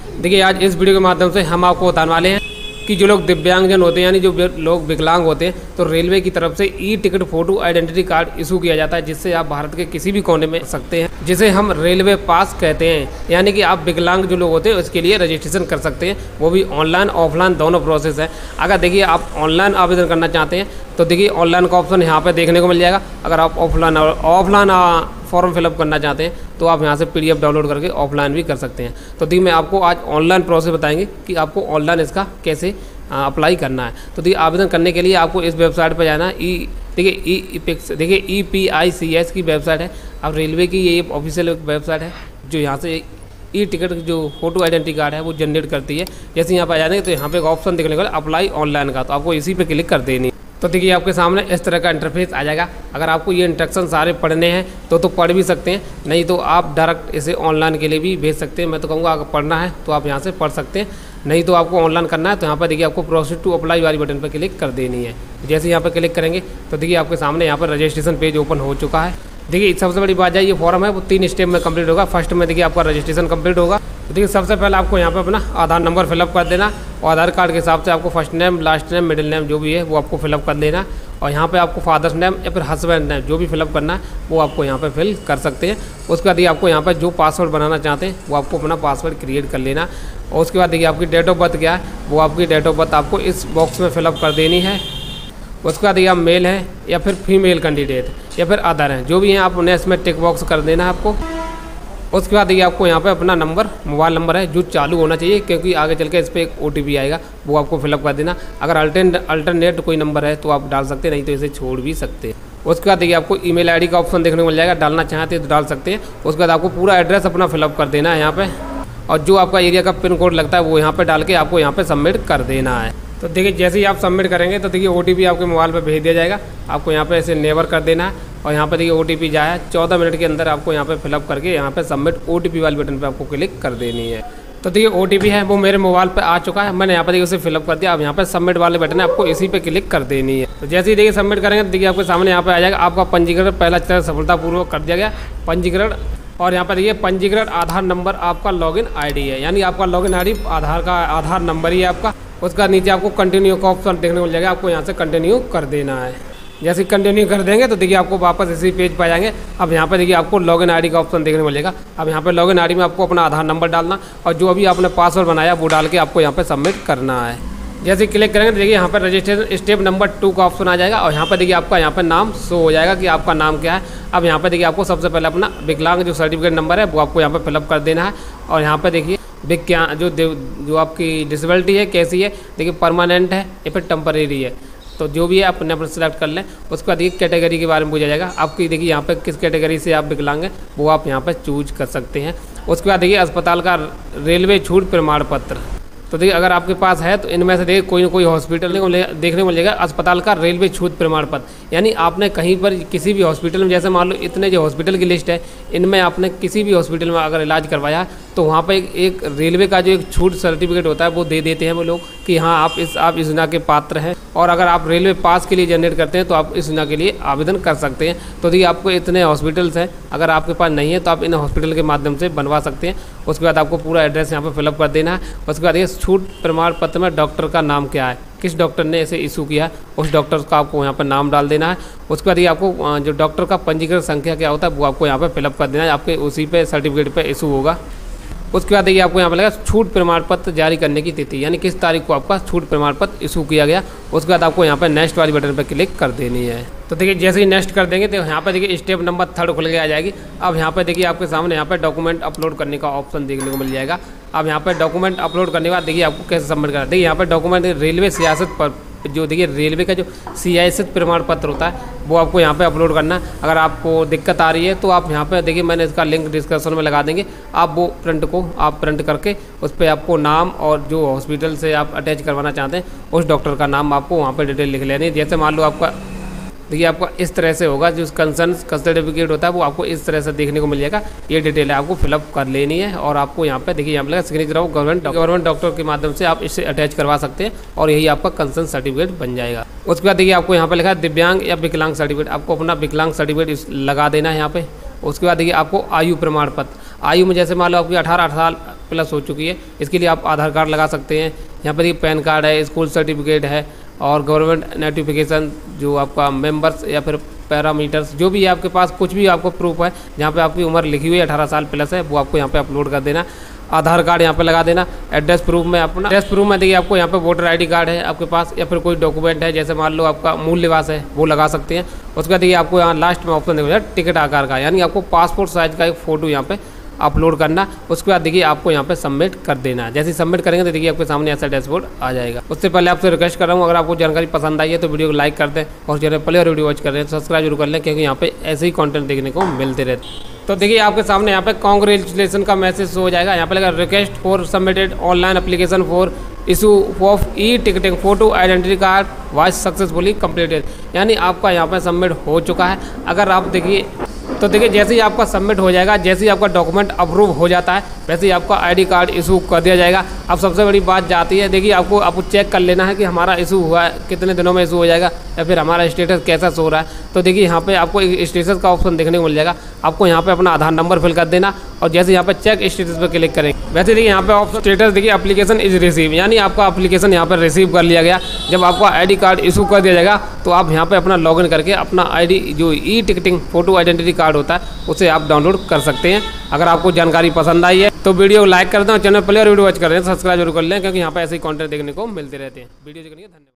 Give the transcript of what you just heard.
देखिए, आज इस वीडियो के माध्यम से हम आपको बताने वाले हैं कि जो लोग दिव्यांगजन होते हैं, यानी जो लोग विकलांग होते हैं तो रेलवे की तरफ़ से e ticket photo identity card issue किया जाता है, जिससे आप भारत के किसी भी कोने में सकते हैं, जिसे हम रेलवे पास कहते हैं। यानी कि आप विकलांग जो लोग होते हैं, उसके लिए रजिस्ट्रेशन कर सकते हैं। वो भी ऑनलाइन, ऑफलाइन दोनों प्रोसेस है। अगर देखिए, आप ऑनलाइन आवेदन करना चाहते हैं तो देखिए ऑनलाइन का ऑप्शन यहाँ पर देखने को मिल जाएगा। अगर आप ऑफलाइन ऑफलाइन फॉर्म फिलअप करना चाहते हैं तो आप यहाँ से पीडीएफ डाउनलोड करके ऑफलाइन भी कर सकते हैं। तो देखिए, मैं आपको आज ऑनलाइन प्रोसेस बताएँगे कि आपको ऑनलाइन इसका कैसे अप्लाई करना है। तो देखिए, आवेदन करने के लिए आपको इस वेबसाइट पर जाना है। ई, देखिए ई देखिए E P I C S की वेबसाइट है। अब रेलवे की ये ऑफिशियल वेबसाइट है, जो यहाँ से ई टिकट जो फ़ोटो आइडेंटिटी कार्ड है, वो जनरेट करती है। जैसे यहाँ पर आ जाएँगे तो यहाँ पे एक ऑप्शन देखने को अप्लाई ऑनलाइन का। तो आपको इसी पे क्लिक कर देनी तो देखिए आपके सामने इस तरह का इंटरफेस आ जाएगा। अगर आपको ये इंस्ट्रक्शन सारे पढ़ने हैं तो तो पढ़ भी सकते हैं। नहीं तो आप डायरेक्ट इसे ऑनलाइन के लिए भी भेज सकते हैं। मैं तो कहूँगा अगर पढ़ना है तो आप यहाँ से पढ़ सकते हैं। नहीं तो आपको ऑनलाइन करना है तो यहाँ पर देखिए आपको प्रोसेस टू अप्लाई वाली बटन पर क्लिक कर देनी है। जैसे यहाँ पर क्लिक करेंगे तो देखिए आपके सामने यहाँ पर रजिस्ट्रेशन पेज ओपन हो चुका है। देखिए सबसे बड़ी बात है, ये फॉर्म है, वो तीन स्टेप में कंप्लीट होगा। फ़र्स्ट में देखिए, आपका रजिस्ट्रेशन कंप्लीट होगा। तो देखिए, सबसे पहले आपको यहाँ पे अपना आधार नंबर फिलअप कर देना और आधार कार्ड के हिसाब से आपको first name last name middle name जो भी है, वो आपको फिलअप कर देना। और यहाँ पे आपको फादर्स नेम या फिर हस्बैंड नेम जो भी फिलअप करना है वो आपको यहाँ पे फिल कर सकते हैं। उसके बाद देखिए, आपको यहाँ पर जो पासवर्ड बनाना चाहते हैं, वो आपको अपना पासवर्ड क्रिएट कर लेना। और उसके बाद देखिए, आपकी डेट ऑफ़ बर्थ क्या है, वो आपकी डेट ऑफ़ बर्थ आपको इस बॉक्स में फिलअप कर देनी है। उसके बाद ये मेल है, या फिर फीमेल कैंडिडेट या फिर अदर हैं। जो भी हैं, आप उन्हें इसमें टिक बॉक्स कर देना है आपको। उसके बाद देखिए आपको यहाँ पे अपना नंबर मोबाइल नंबर है, जो चालू होना चाहिए, क्योंकि आगे चल के इस पर एक ओटीपी आएगा, वो आपको फिलअप कर देना। अगर अल्टरनेट अल्टरनेट कोई नंबर है तो आप डाल सकते नहीं तो इसे छोड़ भी सकते उसके बाद देखिए आपको ईमेल आईडी का ऑप्शन देखने को मिल जाएगा, डालना चाहते हैं तो डाल सकते हैं। उसके बाद आपको पूरा एड्रेस अपना फिलअप कर देना है यहाँ पर और जो आपका एरिया का पिन कोड लगता है, वो यहाँ पर डाल के आपको यहाँ पर सबमिट कर देना है। तो देखिए, जैसे ही आप सबमिट करेंगे तो देखिए ओटीपी आपके मोबाइल पर भेज दिया जाएगा। आपको यहाँ पे ऐसे नेवर कर देना है और यहाँ पे देखिए ओ टी जाए चौदह मिनट के अंदर आपको यहाँ पे फिलअप करके यहाँ पे सबमिट ओटीपी वाले बटन पे आपको क्लिक कर देनी है। तो देखिए ओटीपी है, वो मेरे मोबाइल पे आ चुका है। मैंने यहाँ पर देखिए, उसे फिलअप कर दिया। अब यहाँ पे सबमिट वाले बटन है आपको इसी पे क्लिक कर देनी है। तो जैसे ही देखिए सबमिट करेंगे तो देखिए, आपके सामने यहाँ पे आ जाएगा। आपका पंजीकरण पहला चरण सफलतापूर्वक कर दिया गया। पंजीकरण और यहाँ पर ये पंजीकरण आधार नंबर आपका लॉगिन आईडी है। यानी आपका लॉगिन आईडी आधार का आधार नंबर ही है आपका। उसका नीचे आपको कंटिन्यू का ऑप्शन देखने को मिल जाएगा। आपको यहाँ से कंटिन्यू कर देना है। जैसे कंटिन्यू कर देंगे तो देखिए आपको वापस इसी पेज पर जाएँगे। अब यहाँ पर देखिए आपको लॉगिन आईडी का ऑप्शन देखने को मिलेगा अब यहाँ पर लॉगिन आईडी में आपको अपना आधार नंबर डालना और जो अभी आपने पासवर्ड बनाया वो डाल के आपको यहाँ पर सबमिट करना है। जैसे क्लिक करेंगे तो देखिए यहाँ पर रजिस्ट्रेशन स्टेप नंबर टू का ऑप्शन आ जाएगा और यहाँ पर देखिए आपका यहाँ पर नाम शो हो जाएगा कि आपका नाम क्या है। अब यहाँ पर देखिए आपको सबसे पहले अपना विकलांग जो सर्टिफिकेट नंबर है वो आपको यहाँ पर फिलअप कर देना है और यहाँ पर देखिए विज्ञान जो जो आपकी डिसेबिलिटी है, कैसी है, देखिए परमानेंट है या फिर टेम्परेरी है तो जो भी है अपने अपने सेलेक्ट कर लें, उसके बाद देखिए कैटेगरी के बारे में पूछा जाएगा, आपकी देखिए यहाँ पर किस कैटेगरी से आप विकलांग हैं, वो आप यहाँ पर चूज़ कर सकते हैं। उसके बाद देखिए अस्पताल का रेलवे छूट प्रमाण पत्र तो देखिए अगर आपके पास है तो इनमें से देखिए कोई ना कोई हॉस्पिटल देखने को मिलेगा अस्पताल का रेलवे छूट प्रमाण पत्र। यानी आपने कहीं पर किसी भी हॉस्पिटल में जैसे मान लो इतने जो हॉस्पिटल की लिस्ट है इनमें आपने किसी भी हॉस्पिटल में अगर इलाज करवाया तो वहाँ पर एक, एक रेलवे का जो एक छूट सर्टिफिकेट होता है वो दे देते हैं वो लोग कि हाँ आप इस आप इस योजना के पात्र हैं। और अगर आप रेलवे पास के लिए जनरेट करते हैं तो आप इस योजना के लिए आवेदन कर सकते हैं। तो देखिए आपको इतने हॉस्पिटल्स हैं अगर आपके पास नहीं है तो आप इन हॉस्पिटल के माध्यम से बनवा सकते हैं। उसके बाद आपको पूरा एड्रेस यहाँ पर फिलअप कर देना है। उसके बाद ये छूट प्रमाण पत्र में डॉक्टर का नाम क्या है? किस डॉक्टर ने इसे इशू किया? है उस डॉक्टर का आपको यहाँ पर नाम डाल देना है। उसके बाद ये आपको जो डॉक्टर का पंजीकरण संख्या क्या होता है, वो आपको यहाँ पर फिलअप कर देना है। आपके उसी पे सर्टिफिकेट पे इशू होगा। उसके बाद देखिए आपको यहाँ पर लगा छूट प्रमाण पत्र जारी करने की तिथि, यानी किस तारीख को आपका छूट प्रमाण पत्र इशू किया गया। उसके बाद आपको यहाँ पर नेक्स्ट वाली बटन पर क्लिक कर देनी है। तो देखिए, जैसे ही नेक्स्ट कर देंगे तो यहाँ पर देखिए स्टेप नंबर थर्ड खुल के आ जाएगी। अब यहाँ पर देखिए आपके सामने यहाँ पर डॉक्यूमेंट अपलोड करने का ऑप्शन देखने को मिल जाएगा। अब यहाँ पर डॉक्यूमेंट अपलोड करने के बाद देखिए आपको कैसे सबमिट करना देखिए यहाँ पर डॉक्यूमेंट रेलवे सियासत पर जो देखिए रेलवे का जो सी प्रमाण पत्र होता है, वो आपको यहाँ पे अपलोड करना है। अगर आपको दिक्कत आ रही है तो आप यहाँ पे देखिए मैंने इसका लिंक डिस्क्रिप्शन में लगा देंगे। आप वो प्रिंट को, आप प्रिंट करके उस पर आपको नाम और जो हॉस्पिटल से आप अटैच करवाना चाहते हैं, उस डॉक्टर का नाम आपको वहाँ पर डिटेल लिख लेनी है। जैसे मान लो आपका देखिए आपका इस तरह से होगा, जो कंसर्न सर्टिफिकेट होता है, वो आपको इस तरह से देखने को मिल जाएगा ये डिटेल है, आपको फिलअप कर लेनी है और आपको यहाँ पे देखिए, यहाँ पर signature of government government doctor के माध्यम से आप इससे अटैच करवा सकते हैं और यही आपका कंसर्न सर्टिफिकेट बन जाएगा। उसके बाद देखिए, आपको यहाँ पे लिखा है दिव्यांग या विकलांग सर्टिफिकेट आपको अपना विकलांग सर्टिफिकेट लगा देना है यहाँ पे। उसके बाद देखिए, आपको आयु प्रमाण पत्र। आयु में जैसे मान लो आपकी अठारह साल प्लस हो चुकी है, इसके लिए आप आधार कार्ड लगा सकते हैं। यहाँ पर देखिए, पैन कार्ड है, स्कूल सर्टिफिकेट है और गवर्नमेंट नोटिफिकेशन जो आपका मेंबर्स या फिर पैरामीटर्स जो भी आपके पास कुछ भी आपको प्रूफ है, जहाँ पे आपकी उम्र लिखी हुई है, अठारह साल प्लस है, वो आपको यहाँ पे अपलोड कर देना। आधार कार्ड यहाँ पे लगा देना। एड्रेस प्रूफ में अपना एड्रेस प्रूफ में देखिए, आपको यहाँ पे वोटर आईडी कार्ड है आपके पास, या फिर कोई डॉक्यूमेंट है, जैसे मान लो आपका मूल निवास है, वो लगा सकते हैं। उसके बाद देखिए, आपको यहाँ लास्ट में ऑप्शन देखो टिकट आकार का, यानी आपको पासपोर्ट साइज़ का एक फ़ोटो यहाँ पे अपलोड करना, उसके बाद देखिए आपको यहाँ पे सबमिट कर देना है। जैसे सबमिट करेंगे तो देखिए आपके सामने ऐसा डैशबोर्ड आ जाएगा। उससे पहले आपसे रिक्वेस्ट कर रहा हूँ, अगर आपको जानकारी पसंद आई है तो वीडियो को लाइक कर दें और चैनल पहले और वीडियो वॉच कर रहे हैं सब्सक्राइब ज़रूर कर लें, क्योंकि यहाँ पे ऐसे ही कॉन्टेंट देखने को मिलते रहते तो देखिए आपके सामने यहाँ पे कॉन्ग्रेचुलेसन का मैसेज हो जाएगा। यहाँ पे लगा request for submitted online application for issue of e ticketing photo identity card was successfully completed यानी आपका यहाँ पे सबमिट हो चुका है। अगर आप देखिए तो देखिए, जैसे ही आपका सबमिट हो जाएगा, जैसे ही आपका डॉक्यूमेंट अप्रूव हो जाता है, वैसे ही आपका आईडी कार्ड इशू कर दिया जाएगा। अब सबसे बड़ी बात जाती है, देखिए, आपको आपको चेक कर लेना है कि हमारा इशू हुआ है, कितने दिनों में इशू हो जाएगा। या फिर हमारा स्टेटस कैसा सो रहा है तो देखिए यहाँ पे आपको एक स्टेटस का ऑप्शन देखने को मिल जाएगा। आपको यहाँ पे अपना आधार नंबर फिल कर देना और जैसे यहाँ पे चेक स्टेटस पर क्लिक करें। वैसे देखिए यहाँ पे ऑप्शन स्टेटस देखिए एप्लीकेशन इज़ रिसीव यानी आपका एप्लीकेशन यहाँ पर रिसीव कर लिया गया। जब आपका आईडी कार्ड इशू कर दिया जाएगा तो आप यहाँ पे अपना लॉगिन करके अपना आईडी जो e ticketing photo identity card होता है, उसे आप डाउनलोड कर सकते हैं। अगर आपको जानकारी पसंद आई है तो वीडियो लाइक कर दें चैनल प्ले और वीडियो वॉच कर दें। सब्सक्राइब ज़रूर कर लें, क्योंकि यहाँ पर ऐसे ही कॉन्टेंट देखने को मिलते रहते हैं। वीडियो देखने के धन्यवाद।